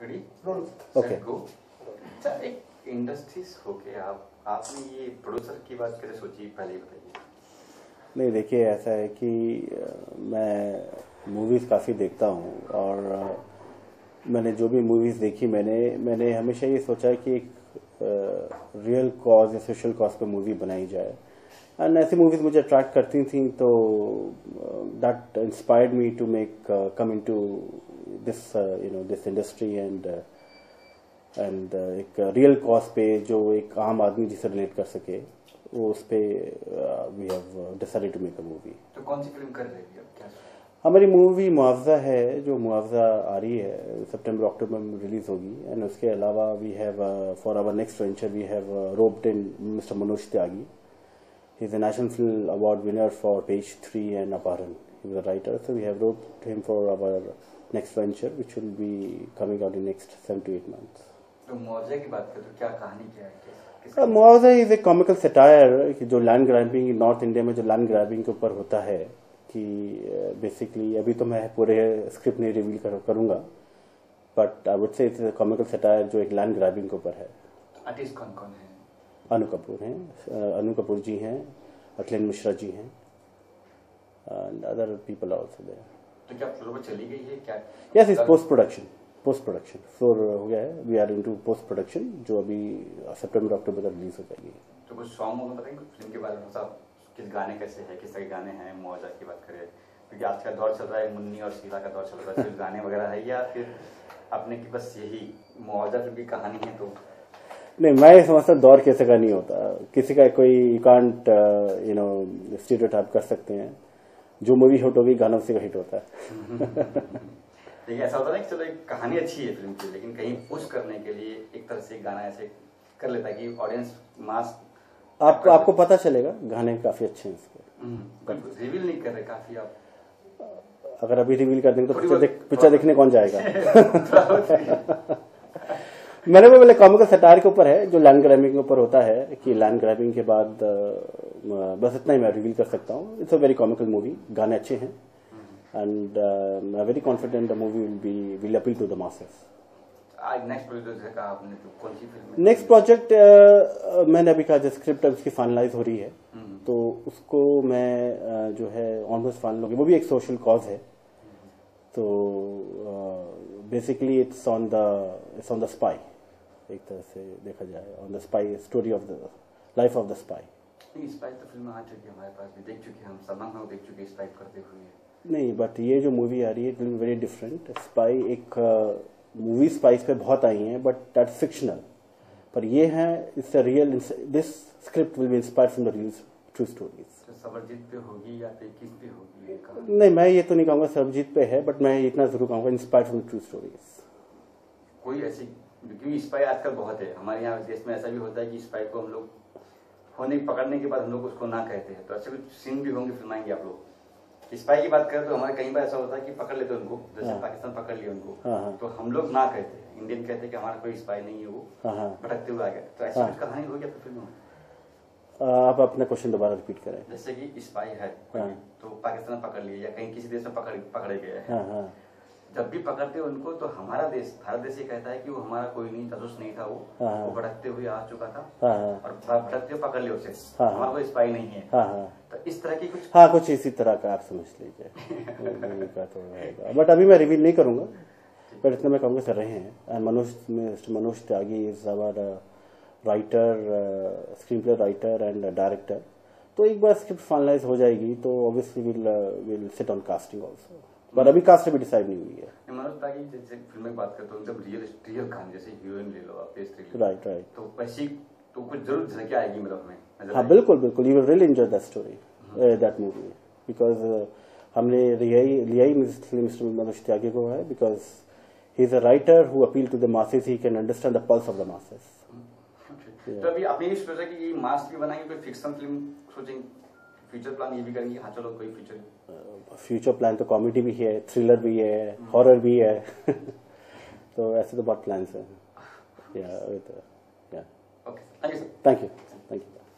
Okay. गो अच्छा एक industries होके आप। आपने ये प्रोड्यूसर की बात कैसे सोची पहले बताइए। नहीं देखिए ऐसा है कि मैं मूवीज़ काफ़ी देखता हूँ और मैंने जो भी मूवीज़ देखी मैंने मैंने हमेशा ये सोचा कि एक रियल कॉज या सोशल कॉज पे मूवी बनाई जाए। एंड ऐसी मूवीज़ मुझे अट्रैक्ट करती थी तो that inspired me to make come into this you know this industry and and एक रियल कॉज पे जो एक आम आदमी जिसे रिलेट कर सके वो उस पे we have decided to make a movie तो कौन सी फ़िल्म कर रहे हैं? अब क्या? हमारी मूवी मुआवजा है जो मुआवजा आ रही है सितंबर अक्टूबर में रिलीज़ होगी एंड उसके अलावा we have for our next venture we have roped in mister Manoj Tyagi he is a national film award winner for page 3 and Aparan. He was a writer, so we have roped him for our next venture, which will be coming out in next 7 to 8 months. तो मुआवजे की बात करें तो क्या कहानी क्या है? Uh, Muavza is a comical satire जो लैंड ग्रैबिंग नॉर्थ इंडिया में जो लैंड ग्रैबिंग के ऊपर होता है कि बेसिकली अभी तो मैं पूरे स्क्रिप्ट नहीं रिवील कर, करूँगा but I would say it's a comical satire जो एक लैंड ग्रैबिंग के ऊपर है। आर्टिस्ट कौन कौन है? अनु कपूर हैं uh, अनु कपूर जी हैं अखिलेन मिश्रा जी हैं। And other people also there तो क्या फ्लोर चली गई है? क्या yes it's post production post production floor हो गया है। We are into post production जो अभी सितंबर अक्टूबर तक रिलीज़ हो जाएगी। तो कुछ सॉन्ग होगा बताएँगे? फ़िल्म के बारे में साहब किस गाने कैसे है? किस तरह के गाने हैं? मुआवजा की बात करें। क्योंकि आज का दौर चल रहा है मुन्नी और शीला का दौर चल रहा है सिर्फ़ गाने वगैरह है या फिर अपने की बस यही मुआवजा की कहानी है तो? नहीं मैं समझता दौर कैसे का नहीं होता। किसी का कोई कांट यू नो स्टीरियोटाइप कर सकते हैं। जो मूवी हिट होगी गाना उसी का हिट होता है। देखिए ऐसा होता है कि चलो एक कहानी अच्छी है फ़िल्म की लेकिन कहीं पुश करने के लिए एक तरह से गाना ऐसे कर लेता है कि ऑडियंस मास आपको आपको पता चलेगा गाने काफ़ी अच्छे हैं इसके। रिवील नहीं कर रहे काफ़ी आप अगर अभी रिवील कर देंगे तो पिक्चर देख, पिक्चर देखने कौन जाएगा? मैंने वो बोले कॉमिकल सटायर के ऊपर है जो लैंड ग्रैबिंग के ऊपर होता है कि लैंड ग्रैबिंग के बाद बस इतना ही मैं रिवील कर सकता हूँ। It's a very comical movie गाने अच्छे हैं। And I very confident the movie will be will appeal to the masses next project मैंने अभी कहा जो स्क्रिप्ट है उसकी फाइनलाइज हो रही है। हम्म। तो उसको मैं जो है ऑलमोस्ट फाइनल होगी। वो भी एक सोशल कॉज है। तो basically it's on the it's on the spy एक तरह से देखा जाए। On the spy story of the life of the spy नहीं स्पाइस तो फ़िल्म आ चुकी है हमारे पास भी देख चुके हम सलमान खान देख चुके हैं स्पाइस करते हुए। नहीं बट ये जो मूवी आ रही है it will very different spy एक मूवी स्पाइस पे बहुत आई हैं बट दैट्स फिक्शनल पर ये है it's a real this script will be inspired from the real true stories तो सबरजीत पे होगी या फिर किस पे होगी नहीं मैं ये तो नहीं कहूँगा सरबजीत पे है बट मैं इतना ज़रूर कहूँगा इंस्पायर्ड फ्रॉम ट्रू स्टोरीज कोई ऐसी क्योंकि स्पाई आजकल बहुत है। हमारे यहाँ देश में ऐसा भी होता है कि स्पाई को हम लोग होने पकड़ने के बाद हम लोग उसको ना कहते हैं। तो ऐसे कुछ सीन भी होंगे फिल्माएँगे आप लोग। स्पाई की बात करें तो हमारे कई बार ऐसा होता है कि पकड़ लेते उनको। जैसे हाँ। पाकिस्तान पकड़ लिया उनको। हाँ, हाँ। तो हम लोग ना कहते इंडियन कहते कि हमारा कोई स्पाई नहीं है वो। भटकते हुए आ गया। तो ऐसी। कुछ कहानी होगी आपकी फ़िल्म में? आप अपना क्वेश्चन दोबारा रिपीट करें। जैसे कि स्पाई है कोई। तो पाकिस्तान पकड़ लिया या कहीं किसी देश में पकड़ पकड़े गए हाँ। जब भी पकड़ते उनको तो हमारा देश भारत देश ये कहता है कि वो हमारा कोई नहीं जासूस नहीं था वो। हाँ, हाँ। वो भटकते हुए आ चुका था। हाँ और भटकते हुए पकड़ लिया उसे। हमारा कोई स्पाई नहीं है। हाँ हाँ। तो इस तरह की कुछ हाँ कुछ इसी तरह का आप समझ लीजिए। का तो बट अभी मैं रिवील नहीं करूँगा। बट इतना मैं कहूँगा सर रहे हैं। And Manoj mister Manoj Tyagi is our writer screenplay writer and director तो एक बार स्क्रिप्ट फाइनलाइज हो जाएगी तो obviously will will sit on casting also पर अभी कास्ट अभी डिसाइड नहीं हुई है। फ़िल्म हो राइट राइट तो वैसी तो कुछ ज़रूर झलके आएगी मतलब हमें हाँ बिल्कुल बिल्कुल। You will really enjoy that story that movie because हमने लिया ही मिस्टर मनोज त्यागी को है because he is a writer who appeal to the masses he can understand the pulse of the masses तो अभी आपने ये सोचा कि ये मास भी बनाएँगे कोई फिक्शन फ़िल्म सोचेंगे? फ्यूचर प्लान ये भी करेंगे हाँ चलो कोई फ्यूचर फ्यूचर प्लान तो कॉमेडी भी है थ्रिलर भी है हॉरर भी है। तो ऐसे तो बहुत प्लान्स हैं। Yeah yeah okay thank you sir thank you thank you